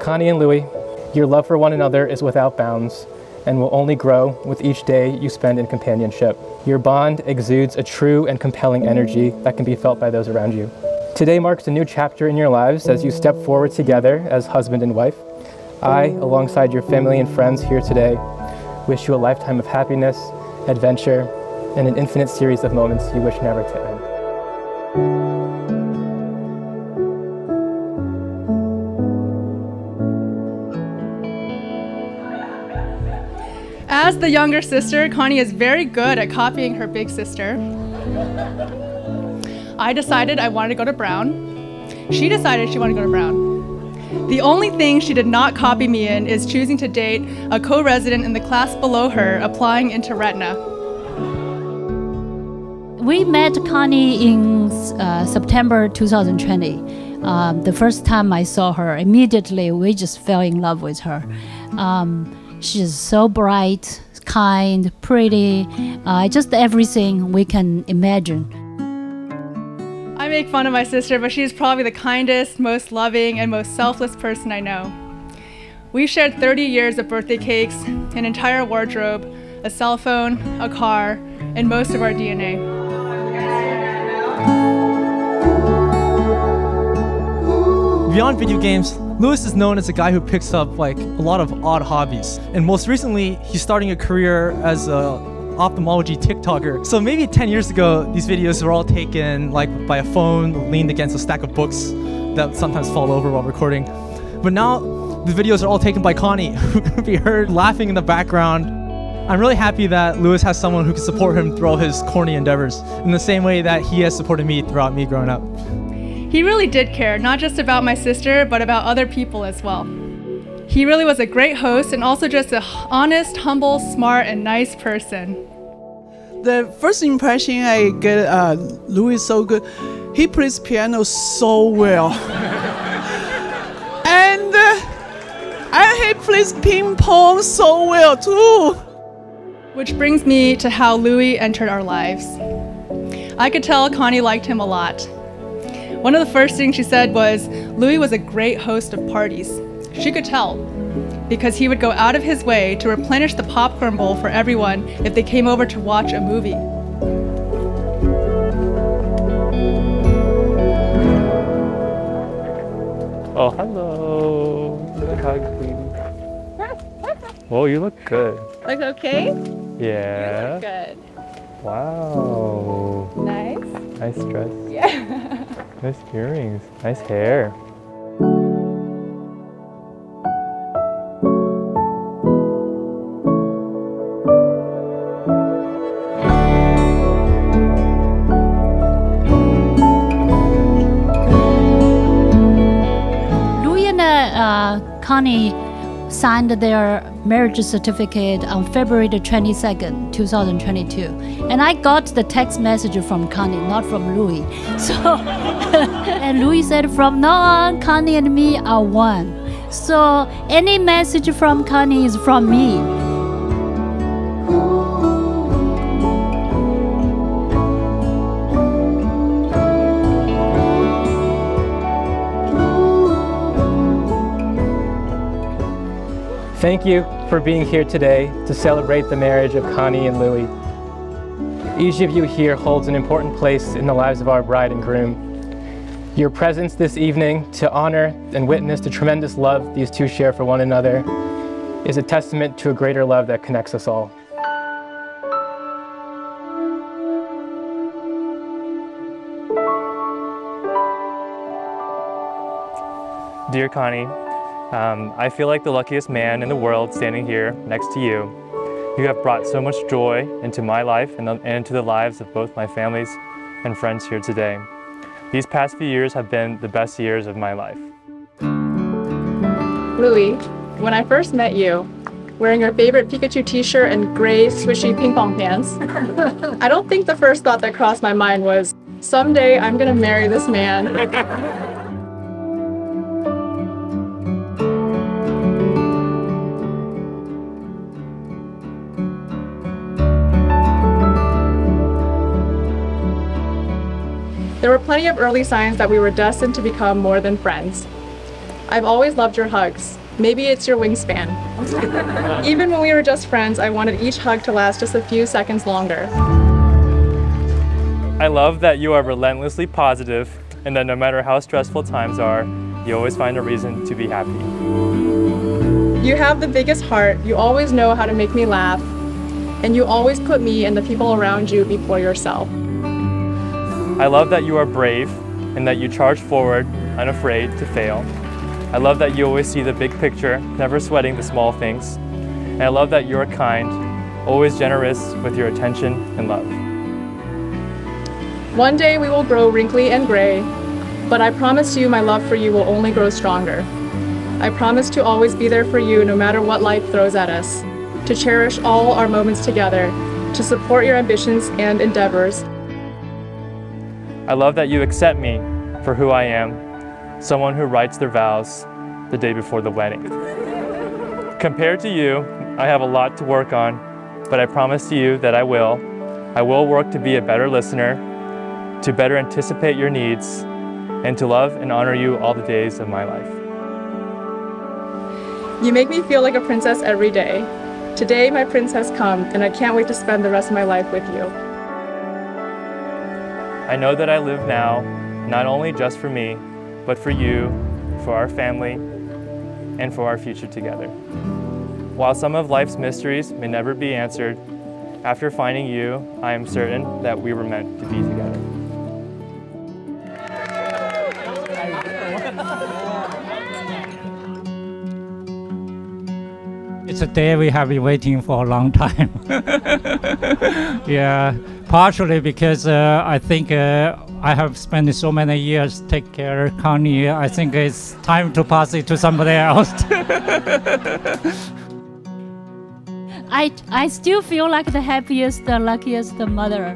Connie and Louie, your love for one another is without bounds and will only grow with each day you spend in companionship. Your bond exudes a true and compelling energy that can be felt by those around you. Today marks a new chapter in your lives as you step forward together as husband and wife. I, alongside your family and friends here today, wish you a lifetime of happiness, adventure, and an infinite series of moments you wish never to end. As the younger sister, Connie is very good at copying her big sister. I decided I wanted to go to Brown. She decided she wanted to go to Brown. The only thing she did not copy me in is choosing to date a co resident in the class below her applying into Retina. We met Connie in uh, September 2020. Um, the first time I saw her, immediately we just fell in love with her. Um, she's so bright, kind, pretty, uh, just everything we can imagine. I make fun of my sister, but she's probably the kindest, most loving, and most selfless person I know. We've shared 30 years of birthday cakes, an entire wardrobe, a cell phone, a car, and most of our DNA. Beyond video games, Lewis is known as a guy who picks up like a lot of odd hobbies. And most recently, he's starting a career as a ophthalmology TikToker. So maybe 10 years ago, these videos were all taken like by a phone leaned against a stack of books that sometimes fall over while recording. But now the videos are all taken by Connie, who can be heard laughing in the background. I'm really happy that Lewis has someone who can support him through all his corny endeavors in the same way that he has supported me throughout me growing up. He really did care, not just about my sister, but about other people as well. He really was a great host and also just an honest, humble, smart, and nice person. The first impression I get, uh, Louis is so good. He plays piano so well. and uh, and he plays ping pong so well too. Which brings me to how Louis entered our lives. I could tell Connie liked him a lot. One of the first things she said was Louis was a great host of parties. She could tell because he would go out of his way to replenish the popcorn bowl for everyone if they came over to watch a movie. Oh, hello. Give a hug, please. Oh, you look good. Look okay? Yeah. Look good. Wow. Nice. Nice dress. Yeah. Nice earrings. Nice hair. Uh, Connie signed their marriage certificate on February the 22nd, 2022. And I got the text message from Connie, not from Louis. So, and Louis said, from now on, Connie and me are one. So any message from Connie is from me. Thank you for being here today to celebrate the marriage of Connie and Louie. Each of you here holds an important place in the lives of our bride and groom. Your presence this evening to honor and witness the tremendous love these two share for one another is a testament to a greater love that connects us all. Dear Connie, um, I feel like the luckiest man in the world standing here next to you. You have brought so much joy into my life and, and into the lives of both my families and friends here today. These past few years have been the best years of my life. Louis, when I first met you, wearing your favorite Pikachu t-shirt and gray swishy ping pong pants, I don't think the first thought that crossed my mind was, someday I'm gonna marry this man. There were plenty of early signs that we were destined to become more than friends. I've always loved your hugs. Maybe it's your wingspan. Even when we were just friends, I wanted each hug to last just a few seconds longer. I love that you are relentlessly positive and that no matter how stressful times are, you always find a reason to be happy. You have the biggest heart, you always know how to make me laugh, and you always put me and the people around you before yourself. I love that you are brave and that you charge forward, unafraid to fail. I love that you always see the big picture, never sweating the small things. And I love that you're kind, always generous with your attention and love. One day we will grow wrinkly and gray, but I promise you my love for you will only grow stronger. I promise to always be there for you no matter what life throws at us, to cherish all our moments together, to support your ambitions and endeavors. I love that you accept me for who I am, someone who writes their vows the day before the wedding. Compared to you, I have a lot to work on, but I promise to you that I will. I will work to be a better listener, to better anticipate your needs, and to love and honor you all the days of my life. You make me feel like a princess every day. Today, my prince has come, and I can't wait to spend the rest of my life with you. I know that I live now, not only just for me, but for you, for our family, and for our future together. While some of life's mysteries may never be answered, after finding you, I am certain that we were meant to be together. It's a day we have been waiting for a long time. yeah, partially because uh, I think uh, I have spent so many years take care of Connie. I think it's time to pass it to somebody else. I, I still feel like the happiest, the luckiest the mother.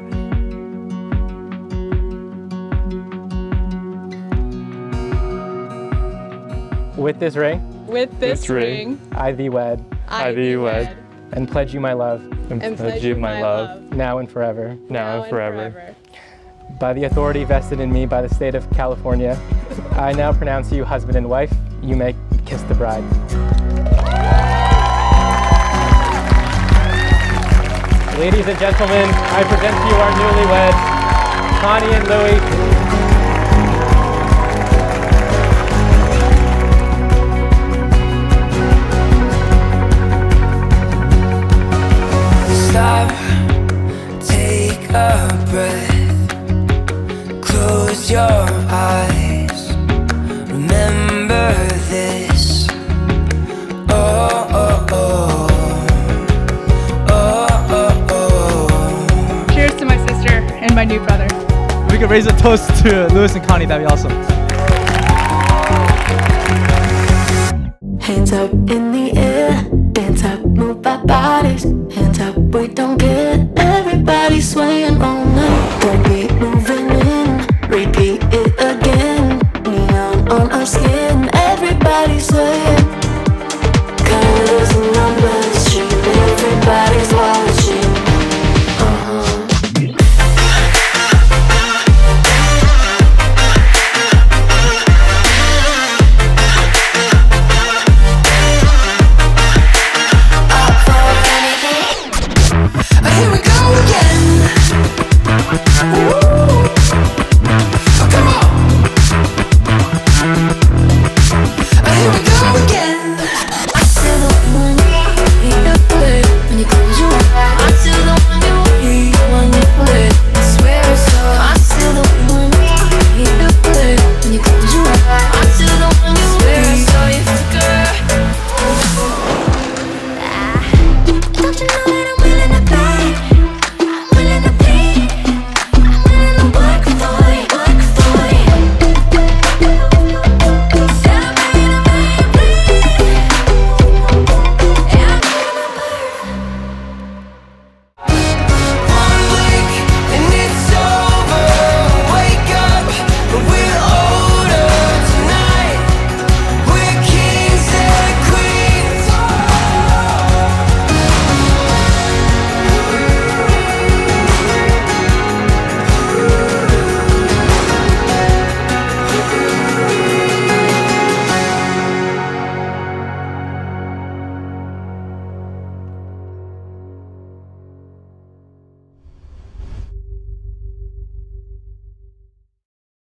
With this ring, With this, This ring, ring, I thee wed, I thee wed, and pledge you my love, and, and pledge you my love, now and forever. now, and forever. By the authority vested in me by the state of California, I now pronounce you husband and wife. You may kiss the bride. Ladies and gentlemen, I present to you our newlyweds, Connie and Louie. Close your eyes. Remember this. Oh, oh, oh. Oh, oh, oh. Cheers to my sister and my new brother. We could raise a toast to Lewis and Connie, that'd be awesome. Hands up in